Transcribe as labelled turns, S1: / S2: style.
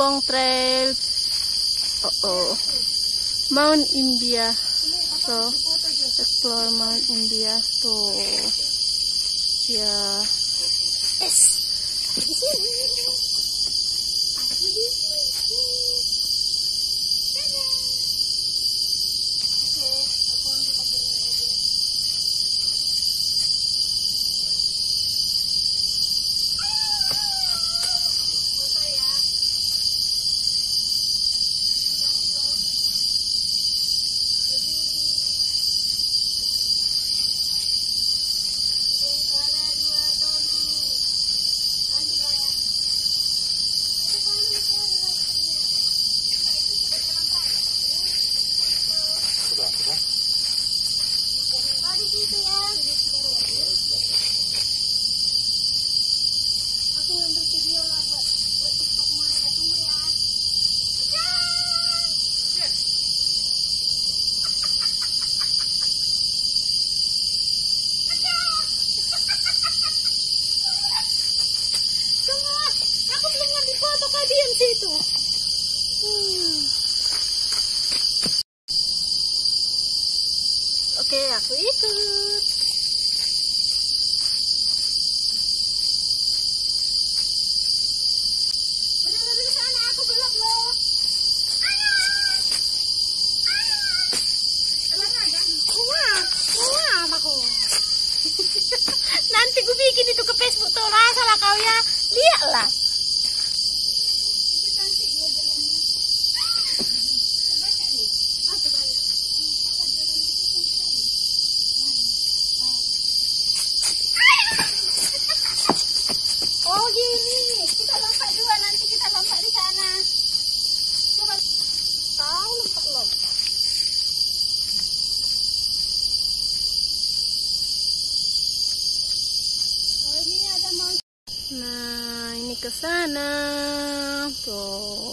S1: Nibong Trail. Oh, oh. Mount India. So, explore Mount India. So, yeah. Yes. que azulito. sana. Trời